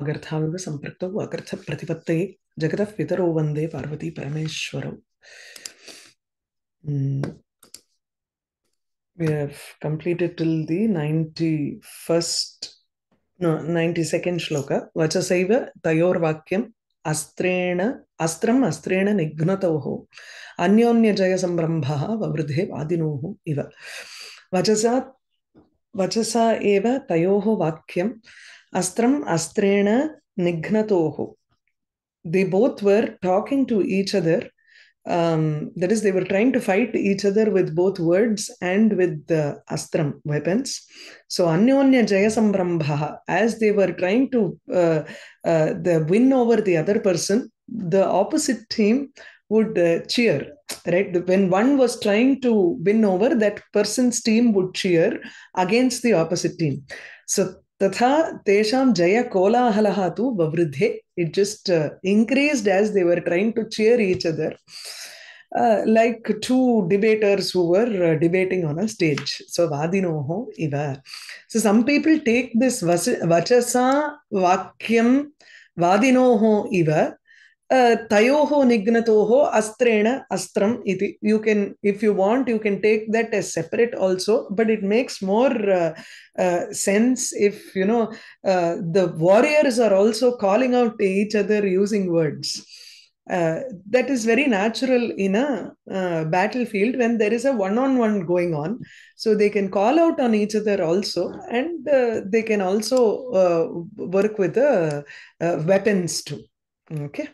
अगर्थाविव सम्पृक्तौ अगर्थप्रतिपत्तये जगतः पितरौ वंदे Parvati परमेश्वरौ Mm. We have completed till the 91st, no, 92nd shloka. Vachasaiva tayorvakyam अस्त्रेण अस्त्रम् अस्त्रेण निघ्नतोः अन्योन्यजयसम्रम्भः ववृधे वादिनोः इव वचसा वचसा एव तयोः वाक्यम् Astram astrena nignatoho. They both were talking to each other. Um, that is, they were trying to fight each other with both words and with the astram weapons. So, anyonya jayasambrambaha, as they were trying to uh, uh, the win over the other person, the opposite team would uh, cheer right when one was trying to win over that person's team would cheer against the opposite team so तथा तेषां जयकोलाहलः तु ववृद्धे it just increased as they were trying to cheer each other like two debaters who were debating on a stage सो वादिनोः इव सो सम् people take this वस वचसा वाक्यं वादिनोः इव तयोः निघ्नतोः अस्त्रेण अस्त्रम् इति you can if you want you can take that as separate also but it makes more sense if you know the warriors are also calling out each other using words uh, that is very natural in a uh, battlefield when there is a one-on-one going on so they can call out on each other also and uh, they can also work with the weapons too okay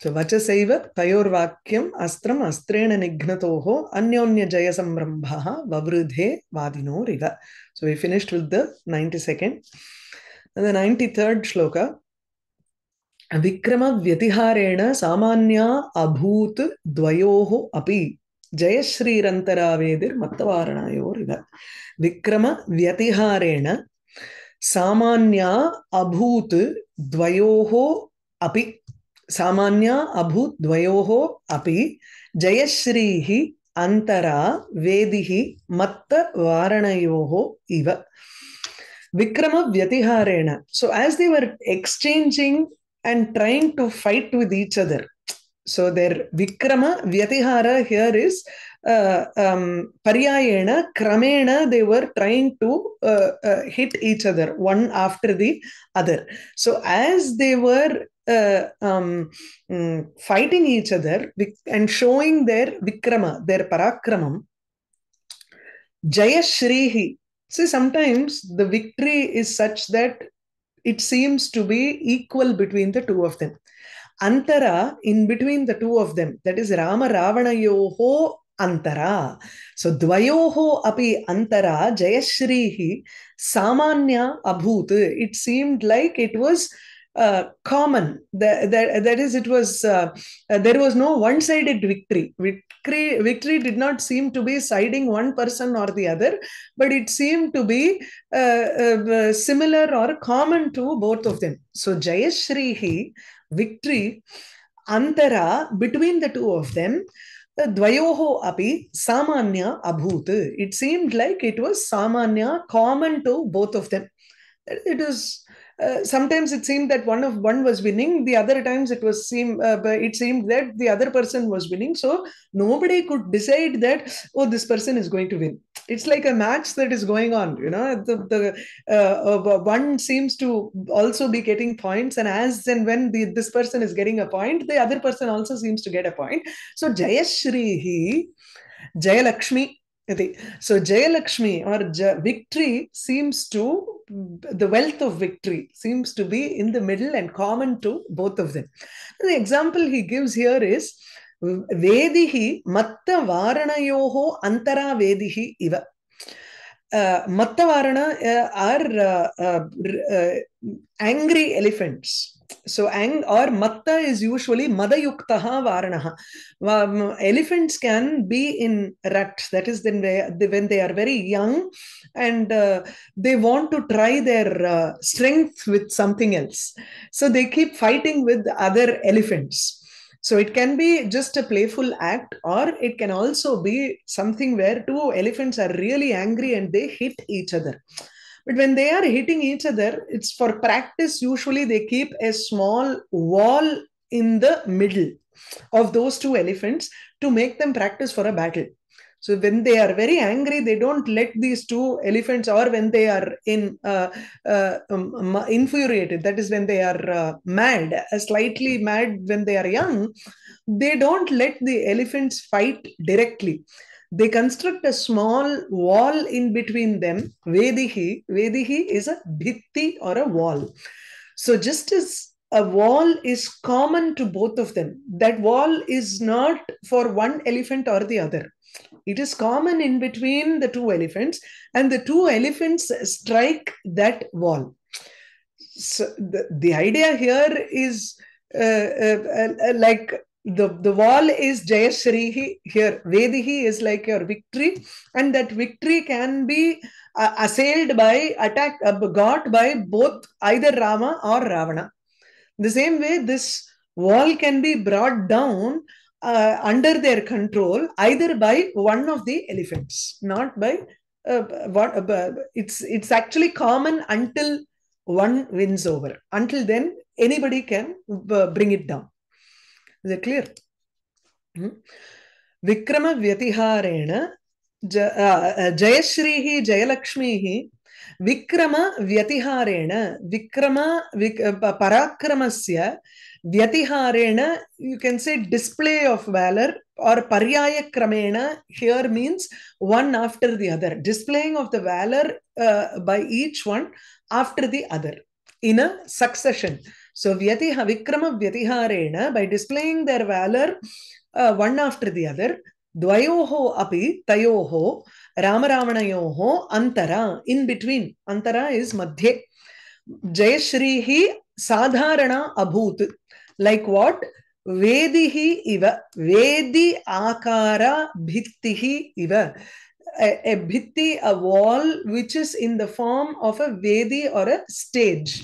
so vachasaiva tayorvakyam astram astrena nignatoho anyonya jaya samrambha vavrudhe vadino riva so we finished with the 92nd and the 93rd shloka विक्रमव्यतिहारेण सामान्या अभूत् द्वयोः अपि जयश्रीरन्तरावेदिर्मत्तवारणायोरिव विक्रमव्यतिहारेण सामान्या अभूत् द्वयोः अपि सामान्या अभूत् द्वयोः अपि जयश्रीः अन्तरा वेदिः मत्तवारणयोः इव। विक्रमव्यतिहारेण। So as they were exchanging and trying to fight with each other so there Vikram व्यतिहार हियर् इस् पर्यायेण क्रमेण they were trying to hit each other one after the other so as they were uh, um, um, fighting each other and showing their vikrama their parakramam. Jayashrihi. See sometimes the victory is such that it seems to be equal between the two of them. Antara in between the two of them that is Rama Ravana Yoho antara. So dvayoho api antara jayashrihi samanya abhut. It seemed like it was uh, common. That, that, that is it was uh, uh, there was no one sided victory. Victory victory did not seem to be siding one person or the other but it seemed to be similar or common to both of them. So jayashrihi victory antara between the two of them dvayoho api samanya abhut it seemed like it was samanya common to both of them. It was uh, sometimes it seemed that one of one was winning the other times it was seem uh, it seemed that the other person was winning. So nobody could decide that oh this person is going to win. It's like a match that is going on you know? The, the uh, one seems to also be getting points and as and when the, this person is getting a point the other person also seems to get a point. So jayashrihi jayalakshmi so jayalakshmi or victory seems to the wealth of victory seems to be in the middle and common to both of them. The example he gives here is antara vedihi iva. Uh, mattavarana uh, are uh, uh, angry elephants. So, ang or matta is usually madayuktaha varanaha. Elephants can be in ruts. That is, they, they, when they are very young and uh, they want to try their uh, strength with something else. So they keep fighting with other elephants. So it can be just a playful act, or it can also be something where two elephants are really angry and they hit each other. But when they are hitting each other, it's for practice. Usually, they keep a small wall in the middle of those two elephants to make them practice for a battle. So when they are very angry, they don't let these two elephants, or when they are in uh, uh, um, infuriated, that is when they are uh, mad, slightly mad when they are young, they don't let the elephants fight directly. They construct a small wall in between them. Vedihi, Vedihi is a bhitti or a wall. So just as a wall is common to both of them, that wall is not for one elephant or the other it is common in between the two elephants and the two elephants strike that wall so the, the idea here is uh, uh, uh, like the, the wall is Jayashrihi here. Vedihi is like your victory, and that victory can be uh, assailed by, attacked, uh, got by both either Rama or Ravana. The same way, this wall can be brought down uh, under their control either by one of the elephants not by uh, what uh, it's it's actually common until one wins over until then anybody can bring it down is it clear? Hmm? विक्रम व्यतिहारेण ज जयश्रीः जयलक्ष्मीः विक्रम व्यतिहारेण विक्रम विक, पराक्रमस्य व्यतिहारेण you can say display of valour or पर्याय क्रमेण here means one after the other displaying of the valour by each one after the other in a succession So Vyatiha, Vikrama Vyatiharena, by displaying their valor uh, one after the other, Dvayoho api tayoho Ramaramanayoho antara, in between. Antara is madhye. Jayashrihi sadharana abhut. like what vedihi iva vedi akara bhittihi iva a, a bhitti a wall which is in the form of a vedi or a stage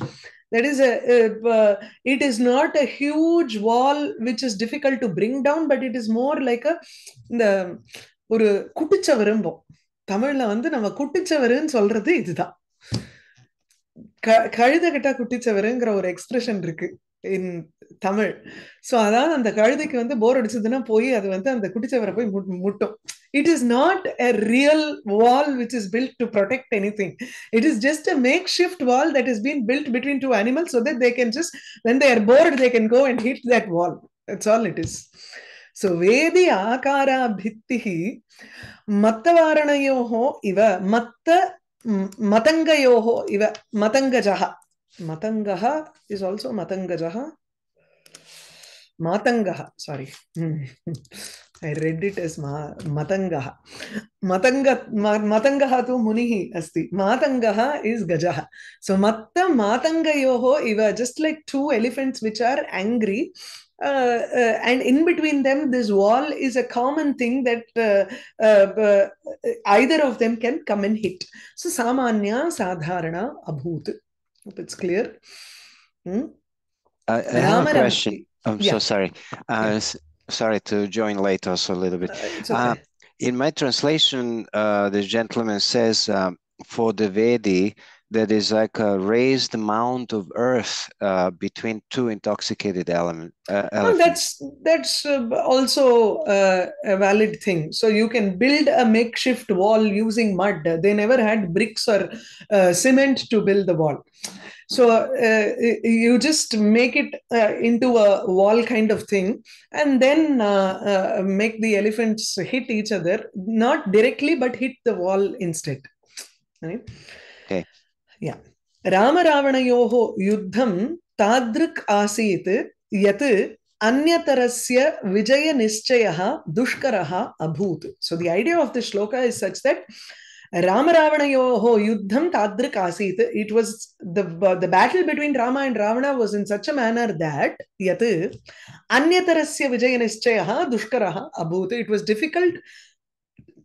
that is a, a uh, it is not a huge wall which is difficult to bring down but it is more like a இந்த ஒரு குட்டிச்சவரும்போம் தமிழ்ல வந்து நம்ம குட்டிச்சவருன்னு சொல்றது இதுதான். கழுத கிட்டா குட்டிச்சவருங்கிற ஒரு expression இருக்கு இன் தமிழ். சோ அதாவது அந்த கழுதைக்கு வந்து போர் அடிச்சதுன்னா போய் அது வந்து அந்த குட்டிச்சவரை போய் முட்டும். It is not a real wall which is built to protect anything. It is just a makeshift wall that has been built between two animals so that they can just, when they are bored, they can go and hit that wall. That's all it is. So ವೇದಿ ಆಕಾರ ಭಿತ್ತಿ ಮತ್ತವಾರಣಯೋ ಇವ ಮತ್ತ matanga ಇವ ಮತಂಗಜ ಮತಂಗ is also ಮತಂಗಜ ಮಾತಂಗ sorry. I read it is मतङ्गः मतङ्ग मतङ्गः तु मुनिः अस्ति मातङ्गः इस् गजः सो मत्त मातङ्गयोः इव just like two elephants which are angry Uh, uh, and in between them, this wall is a common thing that uh, either of them can come and hit. So, samanya, sadharana, abhut. Hope it's clear. Hmm? I, I have a question. I'm yeah. so sorry. Yeah. Sorry to join late also a little bit. Uh, okay. Uh, in my translation, uh, the gentleman says um, for the Vedi, that is like a raised mound of earth uh, between two intoxicated element, uh, well, that's that's uh, also a valid thing. So you can build a makeshift wall using mud. They never had bricks or cement to build the wall. So you just make it into a wall kind of thing, and then make the elephants hit each other, not directly, but hit the wall instead. Right? Okay. या रामरावणयोः युद्धं तादृक् आसीत् यत् अन्यतरस्य विजयनिश्चयः दुष्करः अभूत् so the idea of the shloka is such that रामरावणयोः युद्धं तादृक् आसीत् it was the the battle between Rama and Ravana was in such a manner that यत् अन्यतरस्य विजयनिश्चयः दुष्करः अभूत् it was difficult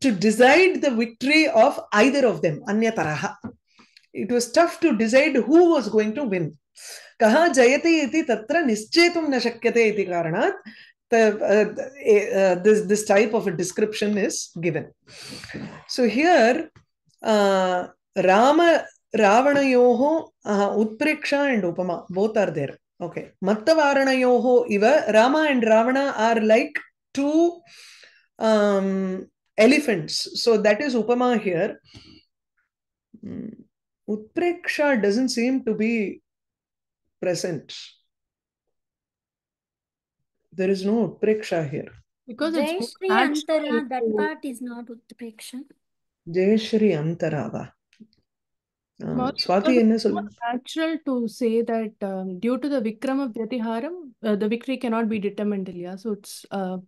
to decide the victory of either of them, anyataraha. It was tough to decide who was going to win कः जयति इति तत्र निश्चेतुं न शक्यते इति कारणात् this this type of a description is given so here uh, rama Ravanayoho, uh, Utpreksha and Upama, both are there. Okay. Mattavaranayoho iva, Rama and Ravana are like two um, elephants. So that is Upama here. Mm. Utpreksha doesn't seem to be present. There is no Utpreksha here. Because Jai it's Shri Antara, that part is not Utpreksha. Jai Shri Antarava. Uh, ah, Swati natural to say that um, due to the Vikram of Vyatiharam, uh, the victory cannot be determined, Ilya. So it's uh,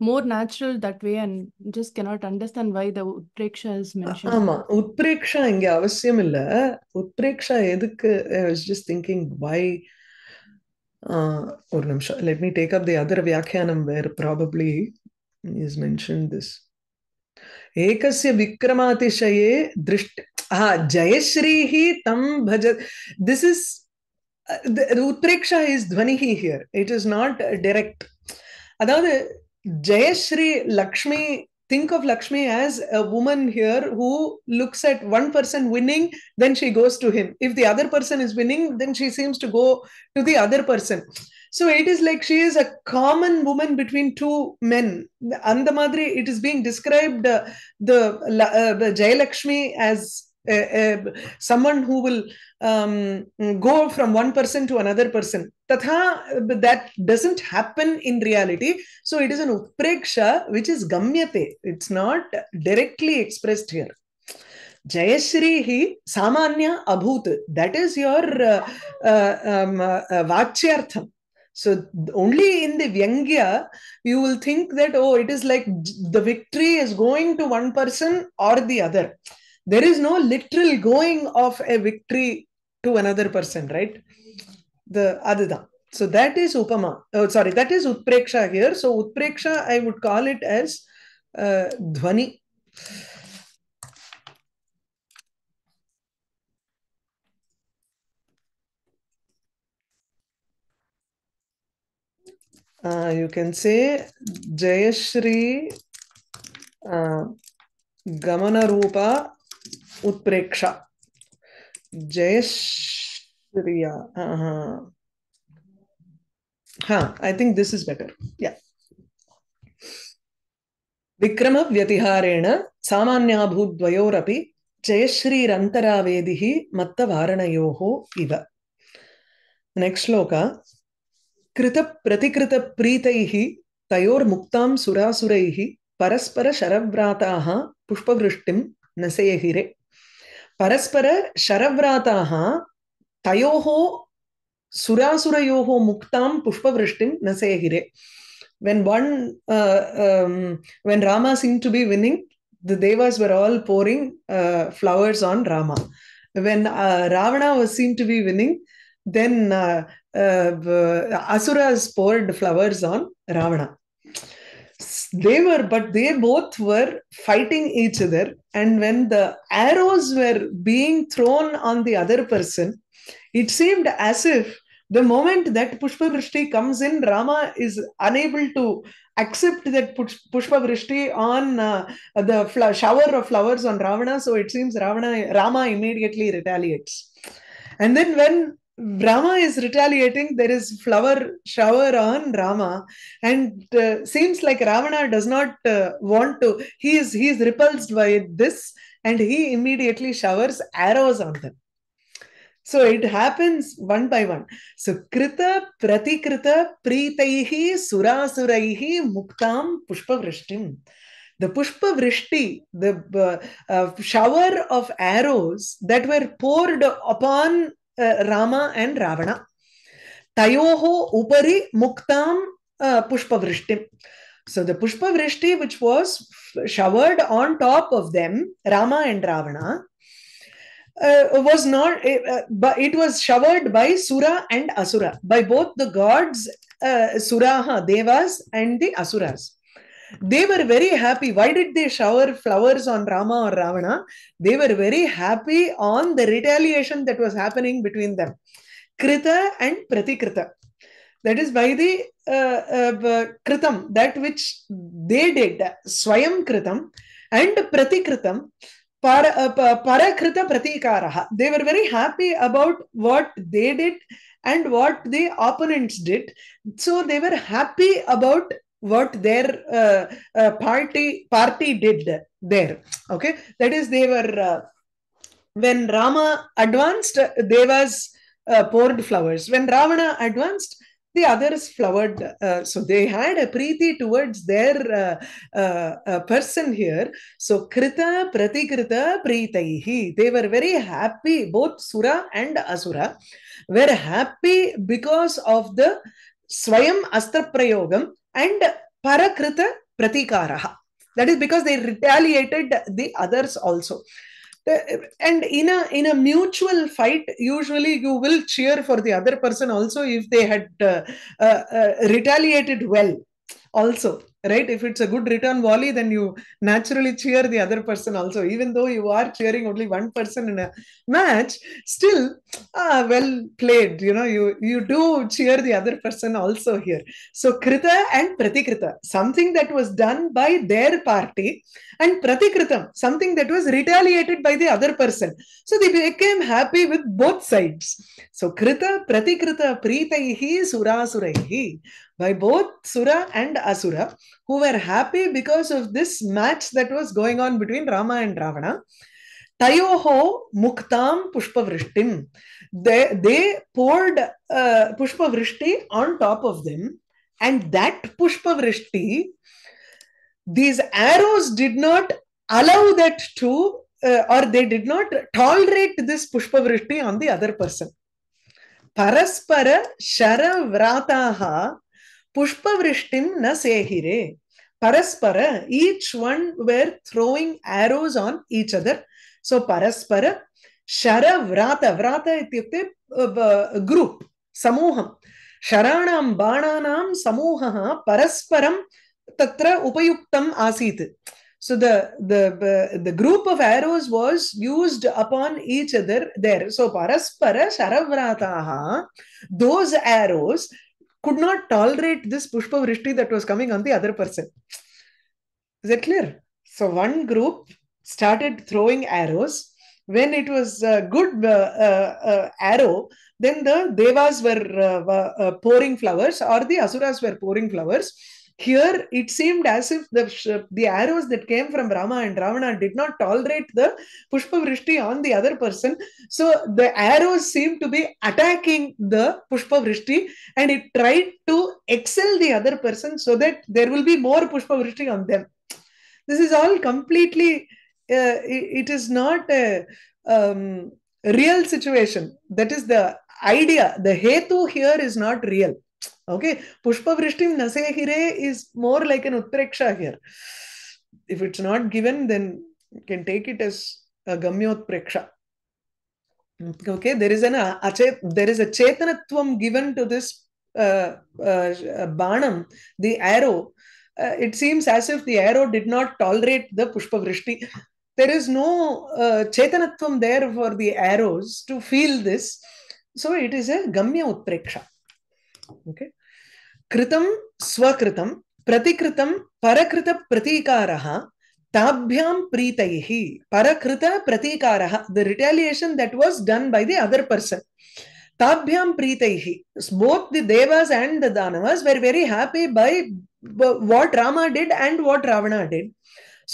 more natural that way and just cannot understand why the Utpreksha is mentioned. ஆமா உத்பிரேக்ஷா இங்க அவசியம் இல்ல உத்பிரேக்ஷா எதுக்கு I was just thinking why ஒரு நிமிஷம் let me take up the other வியாக்கியானம் where probably is mention this ஏகஸ்ய விக்ரமாதிசயே திருஷ்ட ஆ ஜெயஸ்ரீः तं भज this is uh, the, the utpreksha is dhvanihi here it is not uh, direct அதாவது Jayashree Lakshmi, think of Lakshmi as a woman here who looks at one person winning, then she goes to him. If the other person is winning, then she seems to go to the other person. So it is like she is a common woman between two men. Andamadri, it is being described uh, the, uh, the Jayalakshmi as someone who will um, go from one person to another person. Tatha, that doesn't happen in reality. So it is an utpreksha which is gamyate. It's not directly expressed here. Jayashrihi samanya abhut. That is your uh, uh, um, uh, vachyartham. So only in the Vyangya, you will think that, oh, it is like the victory is going to one person or the other. There is no literal going of a victory to another person, right? The adida. So that is upama. Oh, sorry, that is utpreksha here. So utpreksha, I would call it as uh, dhvani. Uh, you can say Jayashri uh, Gamana Rupa उत्प्रेक्ष। जयश्रिया हाँ I think this is better या विक्रमव्यतिहारेण सामान्याभूद्वयोरपि जयश्रीरन्तरावेदिः मत्तवारणयोः इव। Next श्लोक। कृतप्रतिकृतप्रीतैः, तयोर्मुक्तां सुरासुरैः, परस्परशरव्राताः, पुष्पवृष्टिं नसेहिरे பரஸ்பர ஷரவ்ராதாக தயோகோ சுராசுரயோகோ முக்தாம் புஷ்பவருஷ்டின் ந சேகிரே when one uh, um, when rama seemed to be winning the devas were all pouring uh, flowers on rama when uh, ravana was seemed to be winning then asuras poured flowers on ravana they were but they both were fighting each other and when the arrows were being thrown on the other person it seemed as if the moment that Pushpa Vrishti comes in, Rama is unable to accept that Pushpa Vrishti on uh, the shower of flowers on Ravana. So it seems Ravana, Rama immediately retaliates. And then when Rama is retaliating, there is flower shower on Rama, and uh, seems like Ravana does not uh, want to. He is he is repulsed by this, and he immediately showers arrows on them. So it happens one by one. So krita pratikrita pritaihi surasuraihi muktam pushpa vrishtim. The pushpa vrishti, the uh, shower of arrows that were poured upon Rama and Ravana. Tayoho upari muktam uh, pushpa. So the pushpa vrishti which was showered on top of them, Rama and Ravana, uh, was not, uh, but it was showered by Sura and Asura, by both the gods, uh, Suraha, Devas, and the Asuras. They were very happy. Why did they shower flowers on Rama or Ravana? They were very happy on the retaliation that was happening between them. Krita and Pratikrita. That is by the uh, uh, uh, Kritam, that which they did, Swayam Kritam and Pratikritam para, uh, pa- parakrita pratikaraha. They were very happy about what they did and what the opponents did. So they were happy about what their uh, uh, party party did there. Okay, that is they were uh, when Rama advanced, Devas poured flowers. When Ravana advanced, the others flowered. Uh, so they had a preeti towards their uh, uh, person here. So Krita, Pratikrita, Preetaihi. They were very happy, both Sura and Asura were happy because of the Swayam Astra Prayogam and Parakrita Pratikaraha. That is because they retaliated the others also and in a in a mutual fight usually you will cheer for the other person also if they had uh, uh, uh, retaliated well also right? If it's a good return volley then you naturally cheer the other person also. Even though you are cheering only one person in a match still ah, well played. You know you you do cheer the other person also here. So krita and pratikrita something that was done by their party and pratikritam something that was retaliated by the other person. So they became happy with both sides. So krita pratikrita preetaihi surasuraihi by both sura and asura who were happy because of this match that was going on between rama and ravana. Tayoho muktam pushpavrishtim they, they poured uh, pushpavrishti on top of them and that pushpavrishti these arrows did not allow that to uh, or they did not tolerate this pushpavrishti on the other person. Paraspara sharavrataha pushpavrishtim na sehire paraspara each one were throwing arrows on each other so paraspara sharavrata vrata ityukte uh, group samuham शराणां बाणानां समूहः परस्परं तत्र उपयुक्तम् आसीत् so the the the group of arrows was used upon each other there so paraspara sharavrataha those arrows could not tolerate this pushpa vrishti that was coming on the other person. Is that clear? So one group started throwing arrows. When it was a good uh, uh, arrow then the devas were uh, pouring flowers or the asuras were pouring flowers here it seemed as if the the arrows that came from rama and ravana did not tolerate the pushpa vrishti on the other person. So the arrows seemed to be attacking the pushpa vrishti and it tried to excel the other person so that there will be more pushpa vrishti on them. This is all completely uh, it, it is not a um, real situation. That is the idea. The hetu here is not real okay? Pushpa vrishtim nasehire is more like an utpreksha here. If it's not given then you can take it as a gamyotpreksha okay? There is an achet there is a chetanatvam given to this uh, uh, banam the arrow. Uh, it seems as if the arrow did not tolerate the pushpa vrishti there is no uh, chetanatvam there for the arrows to feel this. So it is a gamya utpreksha okay कृतं स्वकृतं प्रतिकृतं परकृतप्रतीकारः ताभ्यां प्रीतैः परकृतप्रतीकारः the retaliation that was done by the other person ताभ्यां प्रीतैः both the devas and the danavas were very happy by what Rama did and what Ravana did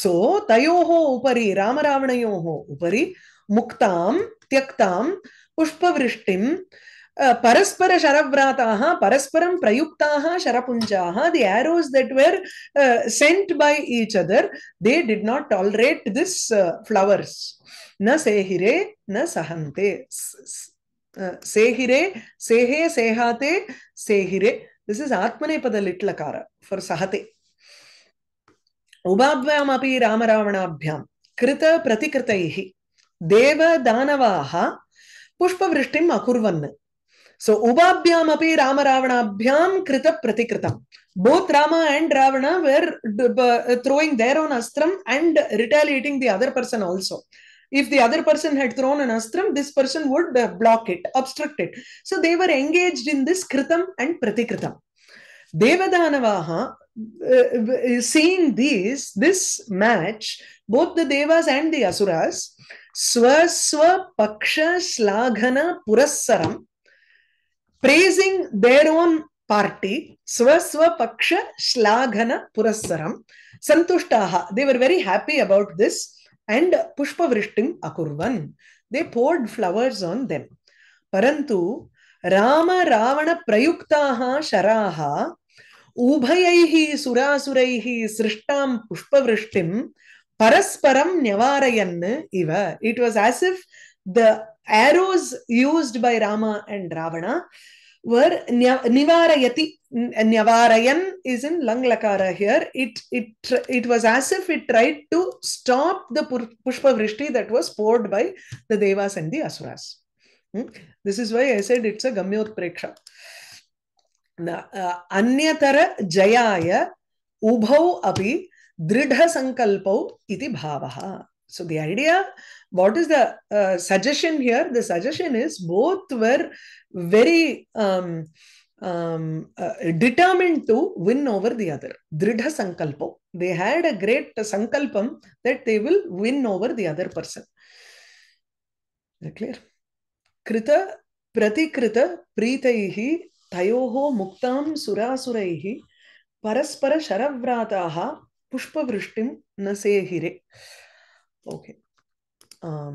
so तयोः उपरि रामरावणयोः उपरि मुक्तां त्यक्तां पुष्पवृष्टिं परस्पर शरभ्राताः परस्परं प्रयुक्ताः शरपुञ्जाः the arrows that were sent by each other they did not tolerate this flowers न सेहिरे न सहन्ते सेहिरे सेहे सेहाते सेहिरे दिस् इस् आत्मनेपद लिट्लकार फर् सहते उभाभ्यामपि रामरावणाभ्यां कृत प्रतिकृतैः देवदानवाः पुष्पवृष्टिम् अकुर्वन् So Ubabhyam api Rama Ravanabhyam Krita Pratikritam. Both Rama and Ravana were throwing their own astram and retaliating the other person also. If the other person had thrown an astram, this person would block it, obstruct it. So they were engaged in this Kritam and Pratikritam. Devadanavaha, uh, seeing these, this match, both the Devas and the Asuras, Swaswa Paksha Shlaghana Purassaram, praising their own party, Swaswa Paksha Shlaghana Purassaram, Santushtaha. They were very happy about this and Pushpa Vrishtim Akurvan. They poured flowers on them. Parantu Rama Ravana Prayuktaha Sharaha Ubhayaihi Surasuraihi Srishtam Pushpavrishtim Parasparam Nyavarayan Iva. It was as if the arrows used by Rama and Ravana were Nivarayati. Nyavarayan is in Langlakara here. It, it, it was as if it tried to stop the Pushpa Vrishti that was poured by the Devas and the Asuras. Hmm? This is why I said it's a Gamyot Preksha. अन्यतर जयाय उभौ अपि दृढसङ्कल्पौ इति भावः so the idea what is the uh, suggestion here the suggestion is both were very um, um, uh, determined to win over the other dridha sankalpo they had a great sankalpam that they will win over the other person clear krita pratikrita प्रीतैः तयोः मुक्तां सुरासुरैः परस्पर शरव्राताः पुष्पवृष्टिं न सेहिरे Okay. Um,